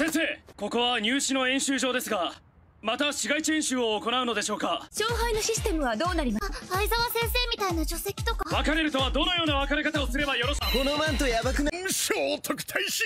先生ここは入試の演習場ですがまた市街地演習を行うのでしょうか？勝敗のシステムはどうなります？相沢先生みたいな助手席とか。別れるとはどのような別れ方をすればよろしい？このマントやばくない？聖徳太子